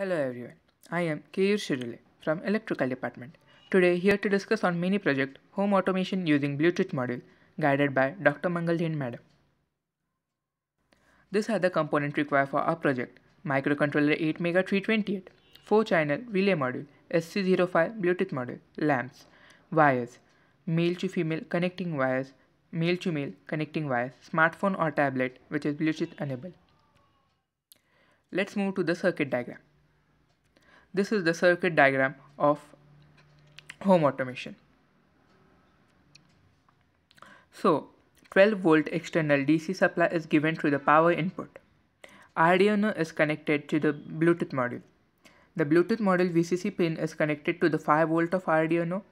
Hello everyone, I am Keyur Shirule from Electrical Department. Today here to discuss on mini project Home Automation using Bluetooth module guided by Dr. Mangaljin Madam. These are the components required for our project. Microcontroller ATmega328, 4 channel relay module, HC-05 Bluetooth module, lamps, wires, male to female connecting wires, male to male connecting wires, smartphone or tablet which is Bluetooth enabled. Let's move to the circuit diagram. This is the circuit diagram of home automation. So 12 volt external DC supply is given through the power input. Arduino is connected to the Bluetooth module. The Bluetooth module VCC pin is connected to the 5 volt of Arduino.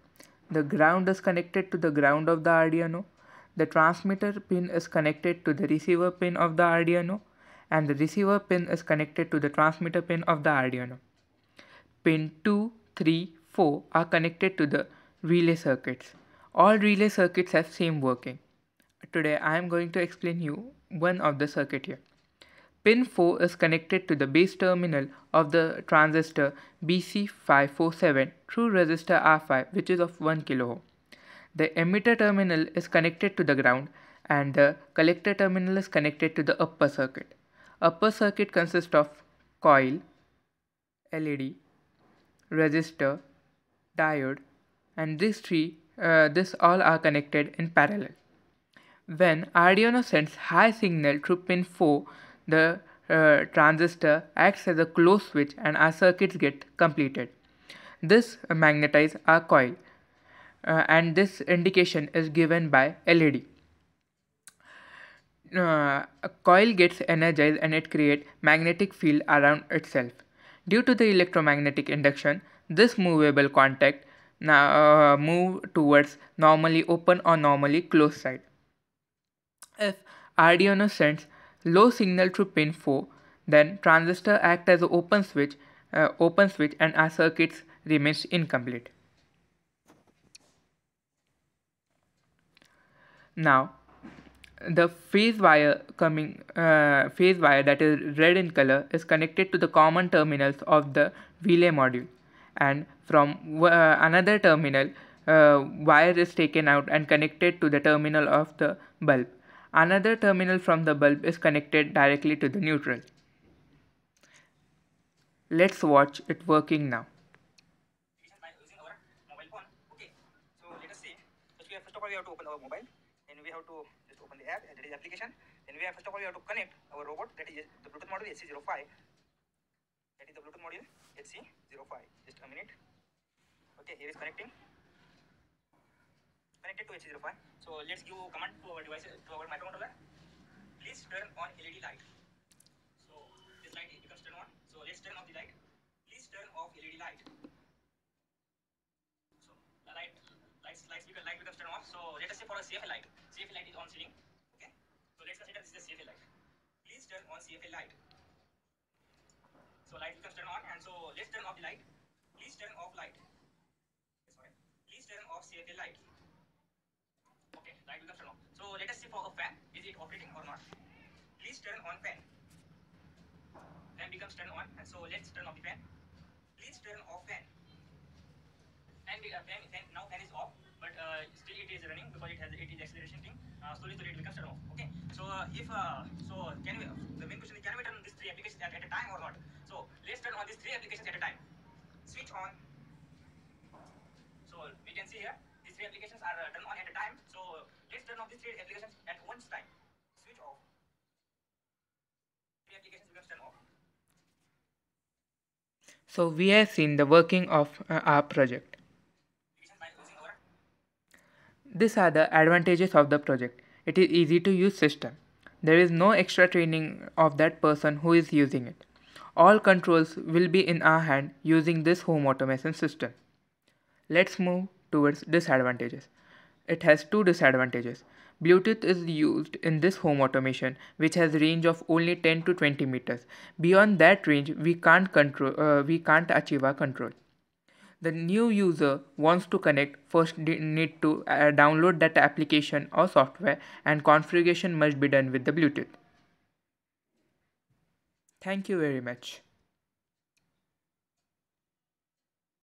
The ground is connected to the ground of the Arduino. The transmitter pin is connected to the receiver pin of the Arduino and the receiver pin is connected to the transmitter pin of the Arduino pin 2, 3, 4 are connected to the relay circuits. All relay circuits have same working. Today I am going to explain you one of the circuit here. Pin 4 is connected to the base terminal of the transistor BC547 through resistor R5 which is of 1 kilo. ohm. The emitter terminal is connected to the ground and the collector terminal is connected to the upper circuit. Upper circuit consists of coil, LED, resistor, diode and these three uh, this all are connected in parallel. When Arduino sends high signal through pin 4 the uh, transistor acts as a close switch and our circuits get completed. This magnetize our coil uh, and this indication is given by LED. Uh, a coil gets energized and it creates magnetic field around itself. Due to the electromagnetic induction, this movable contact now uh, move towards normally open or normally closed side. If Arduino sends low signal through pin 4, then transistor act as an open switch, uh, open switch and our circuits remains incomplete. Now the phase wire coming uh, phase wire that is red in color is connected to the common terminals of the relay module. And from uh, another terminal uh, wire is taken out and connected to the terminal of the bulb. Another terminal from the bulb is connected directly to the neutral. Let's watch it working now. We have to open our mobile and we have to just open the app that is application. Then we have first of all we have to connect our robot that is the bluetooth module hc05 that is the bluetooth module hc05 just a minute. Okay here is connecting. Connected to hc05 so let's give command to our device to our microcontroller. Please turn on led light. So this light becomes turn on. So let's turn off the light. Please turn off led light. So the light lights lights because light becomes turned off. So let us say for a CFL light, CFL light is on ceiling. Okay. So let's consider this is the CFL light. Please turn on CFL light. So light becomes turned on, and so let's turn off the light. Please turn off light. Sorry. Please turn off CFL light. Okay, light becomes turned off. So let us see for a fan, is it operating or not? Please turn on fan. Fan becomes turn on, and so let's turn off the fan. Please turn off fan the uh, fan, fan, now fan is off uh, still it is running because it has it is acceleration thing. Uh, slowly slowly it becomes turn off. Okay? So uh, if uh, so can we the main question is can we turn on these three applications at, at a time or not? So let's turn on these three applications at a time. Switch on. So we can see here these three applications are uh, turned on at a time. So let's turn on these three applications at one time. Switch off. Three applications becomes turn off. So we have seen the working of uh, our project these are the advantages of the project. It is easy to use system. There is no extra training of that person who is using it. All controls will be in our hand using this home automation system. Let's move towards disadvantages. It has two disadvantages. Bluetooth is used in this home automation which has range of only 10 to 20 meters. Beyond that range we can't control uh, we can't achieve our control the new user wants to connect first need to uh, download that application or software and configuration must be done with the bluetooth. Thank you very much